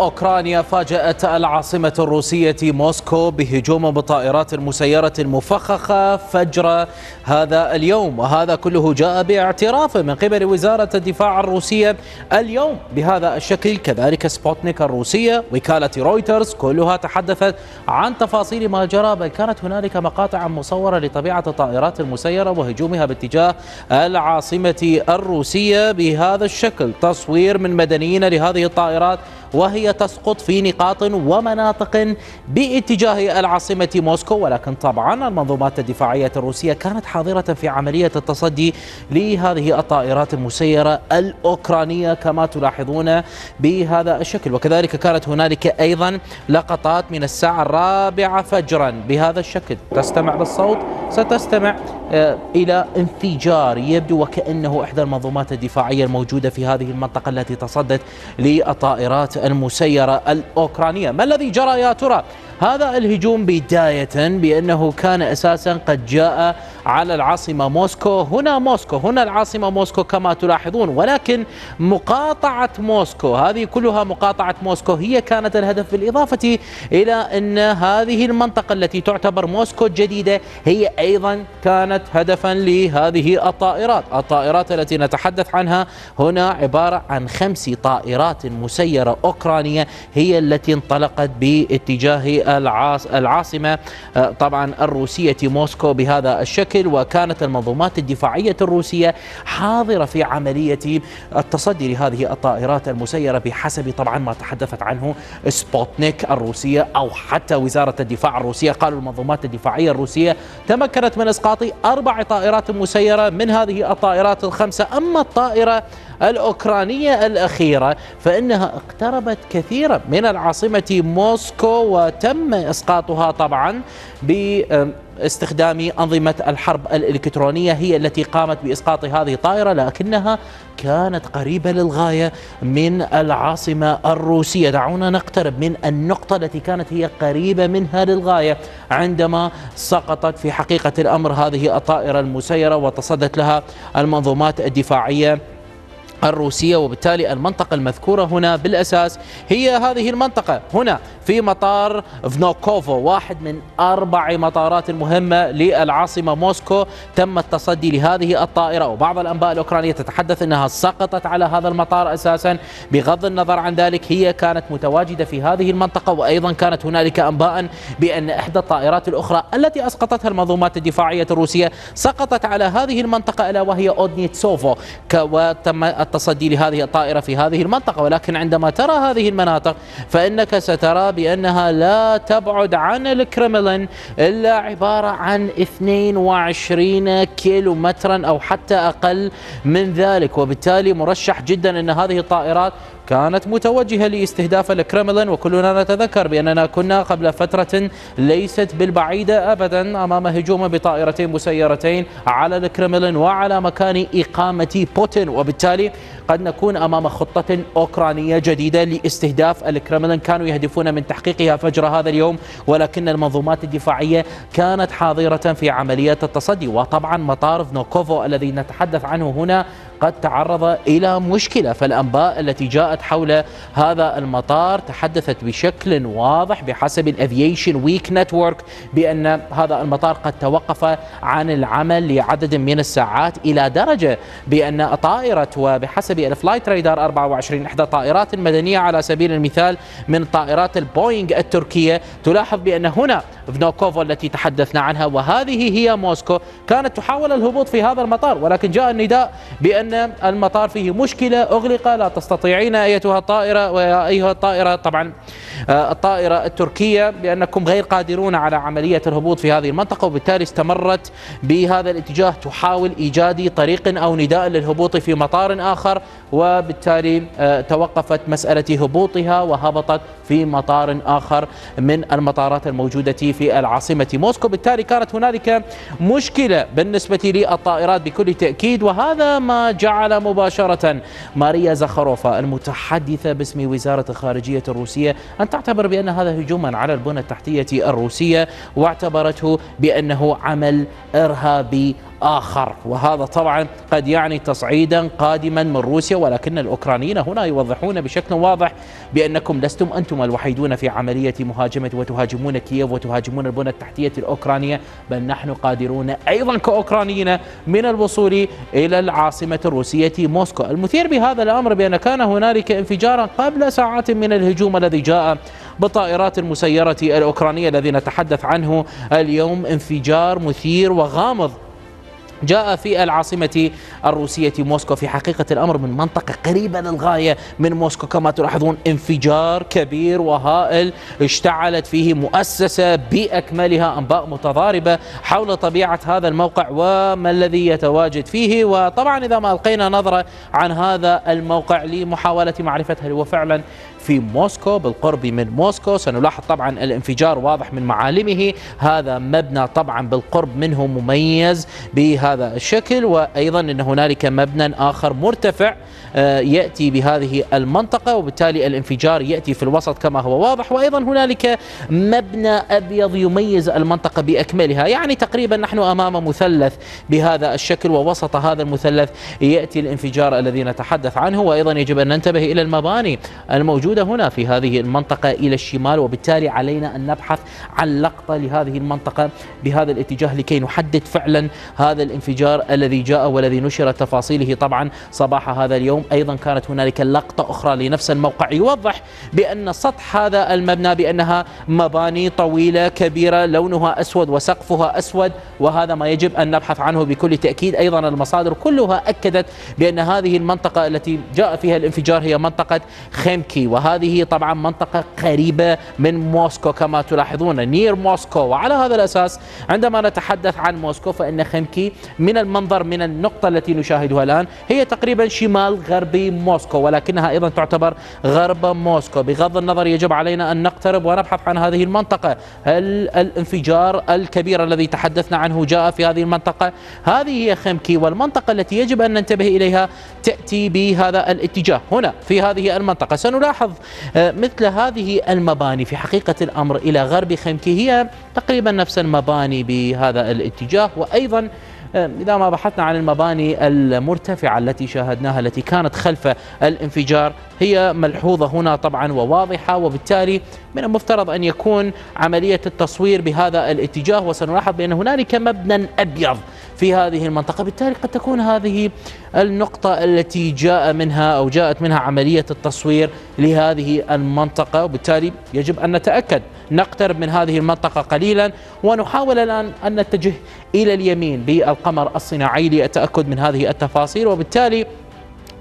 أوكرانيا فاجأت العاصمة الروسية موسكو بهجوم بطائرات مسيرة مفخخة فجر هذا اليوم وهذا كله جاء باعتراف من قبل وزارة الدفاع الروسية اليوم بهذا الشكل. كذلك سبوتنيك الروسية وكالة رويترز كلها تحدثت عن تفاصيل ما جرى بل كانت هنالك مقاطع مصورة لطبيعة الطائرات المسيرة وهجومها باتجاه العاصمة الروسية بهذا الشكل. تصوير من مدنيين لهذه الطائرات وهي تسقط في نقاط ومناطق باتجاه العاصمة موسكو. ولكن طبعا المنظومات الدفاعية الروسية كانت حاضرة في عملية التصدي لهذه الطائرات المسيرة الأوكرانية كما تلاحظون بهذا الشكل. وكذلك كانت هنالك أيضا لقطات من الساعة الرابعة فجرا بهذا الشكل. تستمع للصوت ستستمع آه، إلى انفجار يبدو وكأنه إحدى المنظومات الدفاعية الموجودة في هذه المنطقة التي تصدت للطائرات المسيرة الأوكرانية. ما الذي جرى يا ترى؟ هذا الهجوم بداية بأنه كان أساسا قد جاء على العاصمة موسكو. هنا موسكو هنا العاصمة موسكو كما تلاحظون ولكن مقاطعة موسكو هذه كلها مقاطعة موسكو هي كانت الهدف بالإضافة إلى أن هذه المنطقة التي تعتبر موسكو الجديدة هي أيضا كانت هدفا لهذه الطائرات. الطائرات التي نتحدث عنها هنا عبارة عن خمس طائرات مسيرة أوكرانية هي التي انطلقت باتجاه العاصمة آه، طبعا الروسية موسكو بهذا الشكل. وكانت المنظومات الدفاعية الروسية حاضرة في عملية التصدي لهذه الطائرات المسيرة بحسب طبعا ما تحدثت عنه سبوتنيك الروسية أو حتى وزارة الدفاع الروسية. قالوا المنظومات الدفاعية الروسية تمكنت من إسقاط أربع طائرات مسيرة من هذه الطائرات الخمسة. أما الطائرة الأوكرانية الأخيرة فإنها اقتربت كثيرا من العاصمة موسكو وتم إسقاطها طبعا باستخدام أنظمة الحرب الإلكترونية هي التي قامت بإسقاط هذه الطائرة لكنها كانت قريبة للغاية من العاصمة الروسية. دعونا نقترب من النقطة التي كانت هي قريبة منها للغاية عندما سقطت في حقيقة الأمر هذه الطائرة المسيرة وتصدت لها المنظومات الدفاعية الروسية وبالتالي المنطقة المذكورة هنا بالأساس هي هذه المنطقة. هنا في مطار فنوكوفو واحد من أربع مطارات مهمة للعاصمة موسكو. تم التصدي لهذه الطائرة وبعض الأنباء الأوكرانية تتحدث أنها سقطت على هذا المطار أساسا. بغض النظر عن ذلك هي كانت متواجدة في هذه المنطقة وأيضا كانت هنالك أنباء بأن إحدى الطائرات الأخرى التي أسقطتها المنظومات الدفاعية الروسية سقطت على هذه المنطقة ألا وهي أودنيتسوفو. وتم التصدي لهذه الطائرة في هذه المنطقة ولكن عندما ترى هذه المناطق فإنك سترى بأنها لا تبعد عن الكرملين إلا عبارة عن 22 كيلو مترا أو حتى أقل من ذلك وبالتالي مرشح جدا أن هذه الطائرات كانت متوجهة لاستهداف الكرملين وكلنا نتذكر بأننا كنا قبل فترة ليست بالبعيدة أبدا أمام هجوم بطائرتين مسيرتين على الكرملين وعلى مكان إقامة بوتين. وبالتالي قد نكون أمام خطة أوكرانية جديدة لاستهداف الكرملين. كانوا يهدفون من تحقيقها فجر هذا اليوم ولكن المنظومات الدفاعية كانت حاضرة في عملية التصدي. وطبعا مطار فنوكوفو الذي نتحدث عنه هنا قد تعرض إلى مشكلة فالأنباء التي جاءت حول هذا المطار تحدثت بشكل واضح بحسب ال Aviation Week Network بأن هذا المطار قد توقف عن العمل لعدد من الساعات إلى درجة بأن طائرة وبحسب ال Flightradar 24 إحدى طائرات المدنية على سبيل المثال من طائرات البوينغ التركية تلاحظ بأن هنا فنوكوفو التي تحدثنا عنها وهذه هي موسكو كانت تحاول الهبوط في هذا المطار ولكن جاء النداء بأن المطار فيه مشكلة أغلق لا تستطيعين أيتها الطائرة وأيها الطائرة طبعا آه، الطائرة التركية بأنكم غير قادرون على عملية الهبوط في هذه المنطقة وبالتالي استمرت بهذا الاتجاه تحاول إيجاد طريق أو نداء للهبوط في مطار آخر. وبالتالي آه، توقفت مسألة هبوطها وهبطت في مطار آخر من المطارات الموجودة في العاصمة موسكو. بالتالي كانت هنالك مشكلة بالنسبة للطائرات بكل تأكيد وهذا ما جعل مباشرة ماريا زخروفا المتحدثة باسم وزارة الخارجية الروسية أن تعتبر بأن هذا هجوما على البنى التحتية الروسية واعتبرته بأنه عمل إرهابي آخر. وهذا طبعا قد يعني تصعيدا قادما من روسيا ولكن الأوكرانيين هنا يوضحون بشكل واضح بأنكم لستم أنتم الوحيدون في عملية مهاجمة وتهاجمون كييف وتهاجمون البنى التحتية الأوكرانية بل نحن قادرون أيضا كأوكرانيين من الوصول إلى العاصمة الروسية موسكو. المثير بهذا الأمر بأن كان هنالك انفجارا قبل ساعات من الهجوم الذي جاء بالطائرات المسيرة الأوكرانية الذي نتحدث عنه اليوم. انفجار مثير وغامض جاء في العاصمة الروسية موسكو في حقيقة الأمر من منطقة قريبة للغاية من موسكو. كما تلاحظون انفجار كبير وهائل اشتعلت فيه مؤسسة بأكملها أنباء متضاربة حول طبيعة هذا الموقع وما الذي يتواجد فيه. وطبعا إذا ما ألقينا نظرة عن هذا الموقع لمحاولة معرفة هل هو فعلا في موسكو بالقرب من موسكو. سنلاحظ طبعا الانفجار واضح من معالمه. هذا مبنى طبعا بالقرب منه مميز بهذا الشكل وأيضا أن هنالك مبنى آخر مرتفع آه، يأتي بهذه المنطقة وبالتالي الانفجار يأتي في الوسط كما هو واضح. وأيضا هنالك مبنى أبيض يميز المنطقة بأكملها. يعني تقريبا نحن أمام مثلث بهذا الشكل ووسط هذا المثلث يأتي الانفجار الذي نتحدث عنه. وأيضا يجب أن ننتبه إلى المباني الموجودة هنا في هذه المنطقة إلى الشمال وبالتالي علينا أن نبحث عن لقطة لهذه المنطقة بهذا الاتجاه لكي نحدد فعلا هذا الانفجار الذي جاء والذي نشر تفاصيله. طبعا صباح هذا اليوم أيضا كانت هنالك لقطة أخرى لنفس الموقع يوضح بأن سطح هذا المبنى بأنها مباني طويلة كبيرة لونها أسود وسقفها أسود وهذا ما يجب أن نبحث عنه بكل تأكيد. أيضا المصادر كلها أكدت بأن هذه المنطقة التي جاء فيها الانفجار هي منطقة خيمكي وهذه طبعا منطقة قريبة من موسكو كما تلاحظون نير موسكو. وعلى هذا الأساس عندما نتحدث عن موسكو فإن خيمكي من المنظر من النقطة التي نشاهدها الآن هي تقريبا شمال غربي موسكو ولكنها أيضا تعتبر غرب موسكو. بغض النظر يجب علينا أن نقترب ونبحث عن هذه المنطقة. هل الانفجار الكبير الذي تحدثنا عنه جاء في هذه المنطقة. هذه هي خمكي والمنطقة التي يجب أن ننتبه إليها تأتي بهذا الاتجاه. هنا في هذه المنطقة سنلاحظ آه، مثل هذه المباني. في حقيقة الأمر إلى غرب خمكي هي تقريبا نفس المباني بهذا الاتجاه. وأيضا إذا ما بحثنا عن المباني المرتفعة التي شاهدناها التي كانت خلف الانفجار هي ملحوظة هنا طبعا وواضحة. وبالتالي من المفترض أن يكون عملية التصوير بهذا الاتجاه. وسنلاحظ بأن هنالك مبنى أبيض في هذه المنطقة. بالتالي قد تكون هذه النقطة التي جاء منها أو جاءت منها عملية التصوير لهذه المنطقة وبالتالي يجب أن نتأكد نقترب من هذه المنطقة قليلا ونحاول الآن أن نتجه إلى اليمين بالقمر الصناعي للتأكد من هذه التفاصيل وبالتالي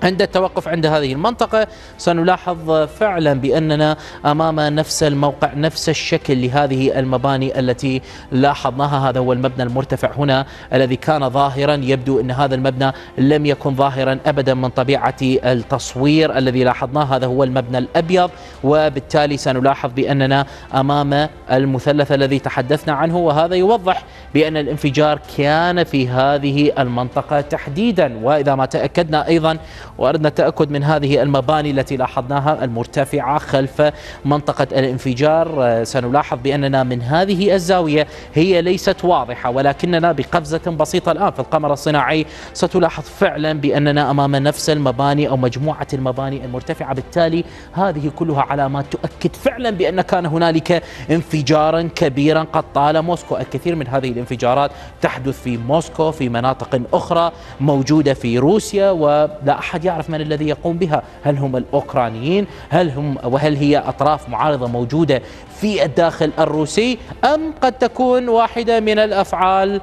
عند التوقف عند هذه المنطقة سنلاحظ فعلا بأننا أمام نفس الموقع نفس الشكل لهذه المباني التي لاحظناها. هذا هو المبنى المرتفع هنا الذي كان ظاهرا يبدو أن هذا المبنى لم يكن ظاهرا أبدا من طبيعة التصوير الذي لاحظناه. هذا هو المبنى الأبيض وبالتالي سنلاحظ بأننا أمام المثلث الذي تحدثنا عنه. وهذا يوضح بأن الانفجار كان في هذه المنطقة تحديدا. وإذا ما تأكدنا أيضا وأردنا التأكد من هذه المباني التي لاحظناها المرتفعة خلف منطقة الانفجار. آه، سنلاحظ بأننا من هذه الزاوية هي ليست واضحة ولكننا بقفزة بسيطة الآن في القمر الصناعي. ستلاحظ فعلا بأننا أمام نفس المباني أو مجموعة المباني المرتفعة. بالتالي هذه كلها علامات تؤكد فعلا بأن كان هنالك انفجارا كبيرا قد طال موسكو. الكثير من هذه الانفجارات تحدث في موسكو في مناطق أخرى موجودة في روسيا ولا أحد يعرف من الذي يقوم بها؟ هل هم الأوكرانيين؟ هل هم وهل هي أطراف معارضة موجودة في الداخل الروسي؟ أم قد تكون واحدة من الأفعال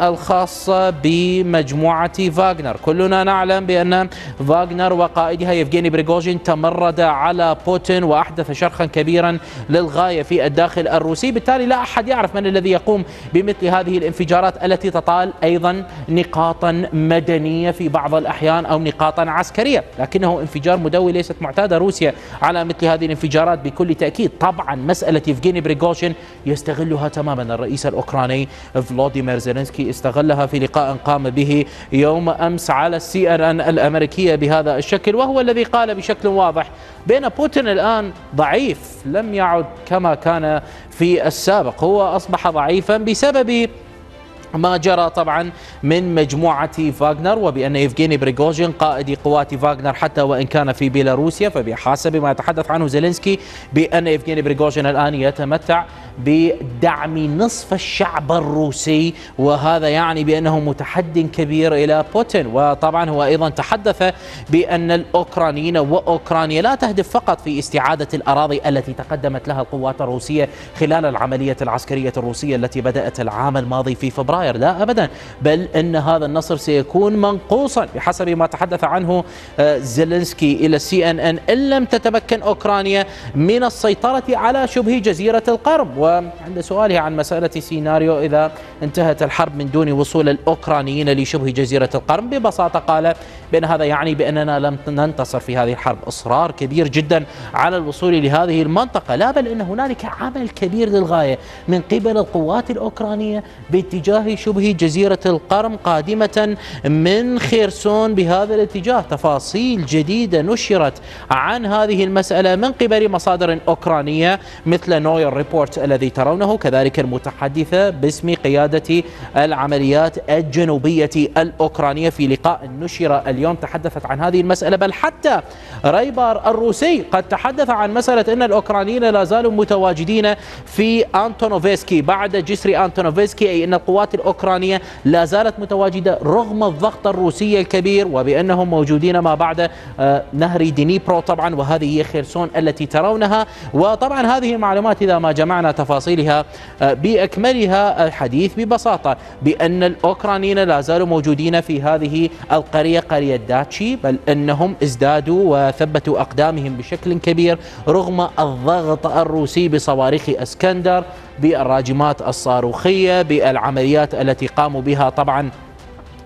الخاصة بمجموعة فاغنر؟ كلنا نعلم بأن فاغنر وقائدها يفغيني بريغوجين تمرد على بوتين وأحدث شرخا كبيرا للغاية في الداخل الروسي. بالتالي لا أحد يعرف من الذي يقوم بمثل هذه الانفجارات التي تطال أيضا نقاطا مدنية في بعض الأحيان أو نقاطا عسكرية لكنه انفجار مدوي ليست معتادة. روسيا على مثل هذه الانفجارات بكل تأكيد. طبعا مسألة يفغيني بريغوجين يستغلها تماما. الرئيس الأوكراني فلوديمير زيلينسكي استغلها في لقاء قام به يوم أمس على السي إن إن الأمريكية بهذا الشكل وهو الذي قال بشكل واضح بأن بوتين الآن ضعيف لم يعد كما كان في السابق. هو أصبح ضعيفا بسبب ما جرى طبعا من مجموعة فاغنر وبأن يفغيني بريغوجين قائد قوات فاغنر حتى وإن كان في بيلاروسيا فبحسب ما يتحدث عنه زيلينسكي بأن يفغيني بريغوجين الآن يتمتع بدعم نصف الشعب الروسي وهذا يعني بأنه تحد كبير إلى بوتين. وطبعا هو أيضا تحدث بأن الأوكرانيين وأوكرانيا لا تهدف فقط في استعادة الأراضي التي تقدمت لها القوات الروسية خلال العملية العسكرية الروسية التي بدأت العام الماضي في فبراير. لا أبدا بل أن هذا النصر سيكون منقوصا بحسب ما تحدث عنه آه، زيلينسكي إلى السي أن أن إن لم تتمكن أوكرانيا من السيطرة على شبه جزيرة القرم وعند سؤاله عن مسألة سيناريو إذا انتهت الحرب من دون وصول الأوكرانيين لشبه جزيرة القرم ببساطة قال بأن هذا يعني بأننا لم ننتصر في هذه الحرب. إصرار كبير جدا على الوصول لهذه المنطقة. لا بل أن هنالك عمل كبير للغاية من قبل القوات الأوكرانية باتجاه شبه جزيرة القرم قادمة من خيرسون بهذا الاتجاه. تفاصيل جديدة نشرت عن هذه المسألة من قبل مصادر أوكرانية مثل Noel Report الذي ترونه كذلك المتحدثة باسم قيادة العمليات الجنوبية الأوكرانية في لقاء نشر اليوم. تحدثت عن هذه المسألة بل حتى ريبار الروسي قد تحدث عن مسألة أن الأوكرانيين لا زالوا متواجدين في أنتونوفسكي بعد جسر أنتونوفسكي أي أن القوات الأوكرانية لا زالت متواجدة رغم الضغط الروسي الكبير وبأنهم موجودين ما بعد آه، نهر دينيبرو طبعا وهذه هي خيرسون التي ترونها. وطبعا هذه المعلومات إذا ما جمعنا تفاصيلها آه، بأكملها الحديث ببساطة بأن الأوكرانيين لا زالوا موجودين في هذه القرية قرية داتشي بل أنهم ازدادوا وثبتوا أقدامهم بشكل كبير رغم الضغط الروسي بصواريخ إسكندر. بالراجمات الصاروخية بالعمليات التي قاموا بها. طبعا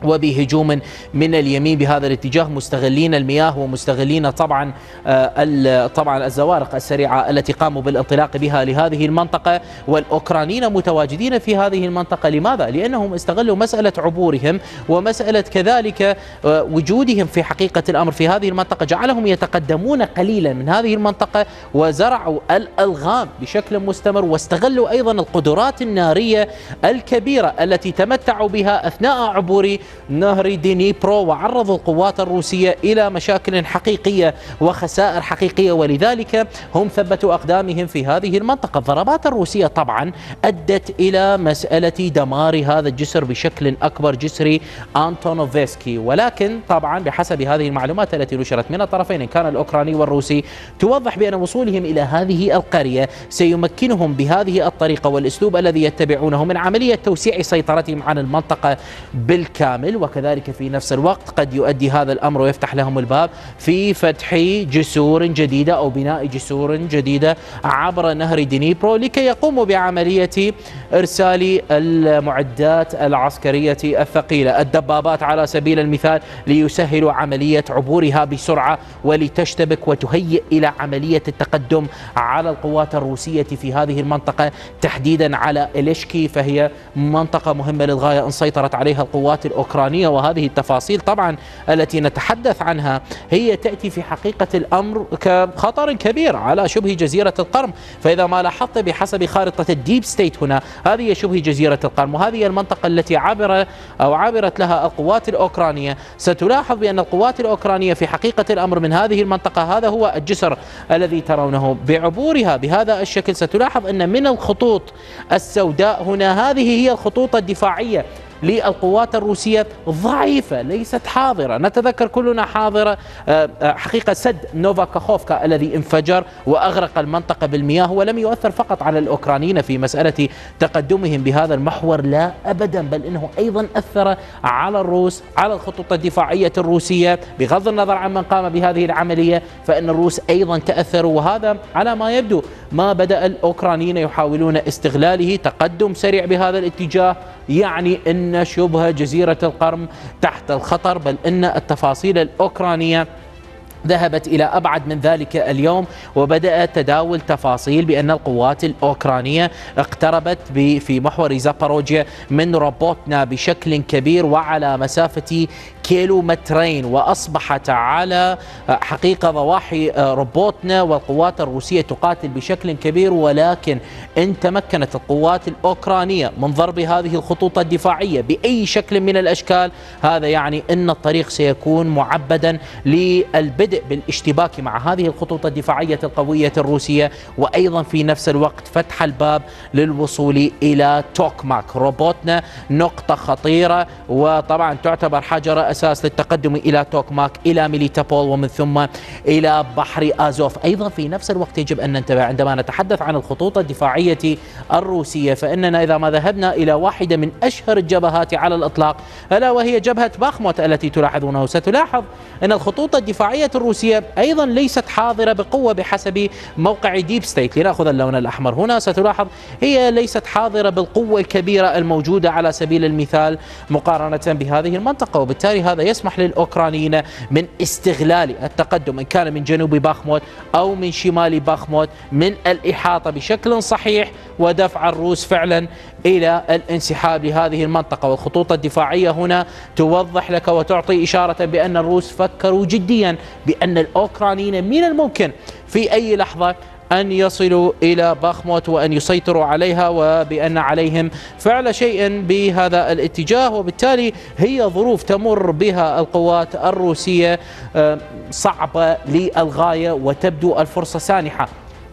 وبهجوم من اليمين بهذا الاتجاه مستغلين المياه ومستغلين طبعا آه، طبعا الزوارق السريعة التي قاموا بالانطلاق بها لهذه المنطقة. والأوكرانيين متواجدين في هذه المنطقة. لماذا؟ لأنهم استغلوا مسألة عبورهم ومسألة كذلك آه، وجودهم في حقيقة الأمر في هذه المنطقة. جعلهم يتقدمون قليلا من هذه المنطقة وزرعوا الألغام بشكل مستمر. واستغلوا أيضا القدرات النارية الكبيرة التي تمتعوا بها أثناء عبور نهر دينيبرو وعرضوا القوات الروسية إلى مشاكل حقيقية وخسائر حقيقية ولذلك هم ثبتوا أقدامهم في هذه المنطقة. الضربات الروسية طبعا أدت إلى مسألة دمار هذا الجسر بشكل أكبر جسر أنتونوفسكي. ولكن طبعا بحسب هذه المعلومات التي نشرت من الطرفين إن كان الأوكراني والروسي توضح بأن وصولهم إلى هذه القرية سيمكنهم بهذه الطريقة والأسلوب الذي يتبعونه من عملية توسيع سيطرتهم على المنطقة بالكامل. كامل وكذلك في نفس الوقت قد يؤدي هذا الأمر ويفتح لهم الباب في فتح جسور جديدة أو بناء جسور جديدة عبر نهر دينيبرو لكي يقوموا بعملية إرسال المعدات العسكرية الثقيلة. الدبابات على سبيل المثال ليسهلوا عملية عبورها بسرعة ولتشتبك وتهيئ إلى عملية التقدم على القوات الروسية في هذه المنطقة تحديدا على إليشكي فهي منطقة مهمة للغاية إن سيطرت عليها القوات الأوكرانية. الأوكرانية وهذه التفاصيل طبعا التي نتحدث عنها هي تأتي في حقيقة الأمر كخطر كبير على شبه جزيرة القرم. فإذا ما لاحظت بحسب خارطة الديب ستيت هنا هذه شبه جزيرة القرم وهذه المنطقة التي عبر أو عبرت لها القوات الأوكرانية. ستلاحظ بأن القوات الأوكرانية في حقيقة الأمر من هذه المنطقة هذا هو الجسر الذي ترونه بعبورها. بهذا الشكل ستلاحظ أن من الخطوط السوداء هنا هذه هي الخطوط الدفاعية للقوات الروسية ضعيفة ليست حاضرة. نتذكر كلنا حاضرة آه، آه، حقيقة سد نوفا كاخوفكا الذي انفجر وأغرق المنطقة بالمياه ولم يؤثر فقط على الأوكرانيين في مسألة تقدمهم بهذا المحور لا أبدا بل إنه أيضا أثر على الروس على الخطوط الدفاعية الروسية. بغض النظر عن من قام بهذه العملية فإن الروس أيضا تأثروا وهذا على ما يبدو. ما بدأ الأوكرانيين يحاولون استغلاله. تقدم سريع بهذا الاتجاه يعني أن شبه جزيرة القرم تحت الخطر بل أن التفاصيل الأوكرانية ذهبت إلى أبعد من ذلك اليوم وبدأ تداول تفاصيل بأن القوات الأوكرانية اقتربت في محور زاباروجيا من روبوتنا بشكل كبير وعلى مسافة كيلومترين وأصبحت على حقيقة ضواحي روبوتنا والقوات الروسية تقاتل بشكل كبير ولكن إن تمكنت القوات الأوكرانية من ضرب هذه الخطوط الدفاعية بأي شكل من الأشكال هذا يعني أن الطريق سيكون معبدا للبدء. بالاشتباك مع هذه الخطوط الدفاعية القوية الروسية وأيضا في نفس الوقت فتح الباب للوصول إلى توكماك. روبوتنا نقطة خطيرة وطبعا تعتبر حجر أساس للتقدم إلى توكماك إلى ميليتابول ومن ثم إلى بحر آزوف. أيضا في نفس الوقت يجب أن ننتبه عندما نتحدث عن الخطوط الدفاعية الروسية فإننا إذا ما ذهبنا إلى واحدة من أشهر الجبهات على الإطلاق ألا وهي جبهة باخموت التي تلاحظونه. ستلاحظ أن الخطوط الدفاعية الروسية أيضا ليست حاضرة بقوة بحسب موقع DeepState لنأخذ اللون الأحمر هنا ستلاحظ هي ليست حاضرة بالقوة الكبيرة الموجودة على سبيل المثال مقارنة بهذه المنطقة. وبالتالي هذا يسمح للأوكرانيين من استغلال التقدم إن كان من جنوب باخموت أو من شمال باخموت من الإحاطة بشكل صحيح ودفع الروس فعلا إلى الانسحاب لهذه المنطقة. والخطوط الدفاعية هنا توضح لك وتعطي إشارة بأن الروس فكروا جديا بأن الأوكرانيين من الممكن في أي لحظة أن يصلوا إلى باخموت وأن يسيطروا عليها وبأن عليهم فعل شيء بهذا الاتجاه. وبالتالي هي ظروف تمر بها القوات الروسية آه، صعبة للغاية وتبدو الفرصة سانحة.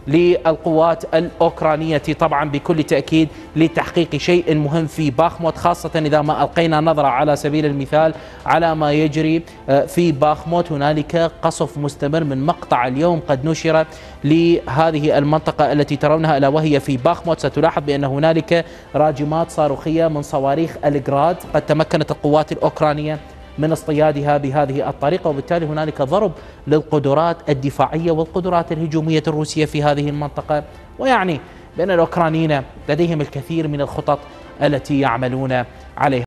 للقوات الأوكرانية طبعا بكل تأكيد لتحقيق شيء مهم في باخموت خاصة إذا ما ألقينا نظرة على سبيل المثال على ما يجري آه، في باخموت. هنالك قصف مستمر من مقطع اليوم قد نشر لهذه المنطقة التي ترونها ألا وهي في باخموت. ستلاحظ بأن هنالك راجمات صاروخية من صواريخ الجراد قد تمكنت القوات الأوكرانية من اصطيادها بهذه الطريقة وبالتالي هنالك ضرب للقدرات الدفاعية والقدرات الهجومية الروسية في هذه المنطقة. ويعني بأن الأوكرانيين لديهم الكثير من الخطط التي يعملون عليها.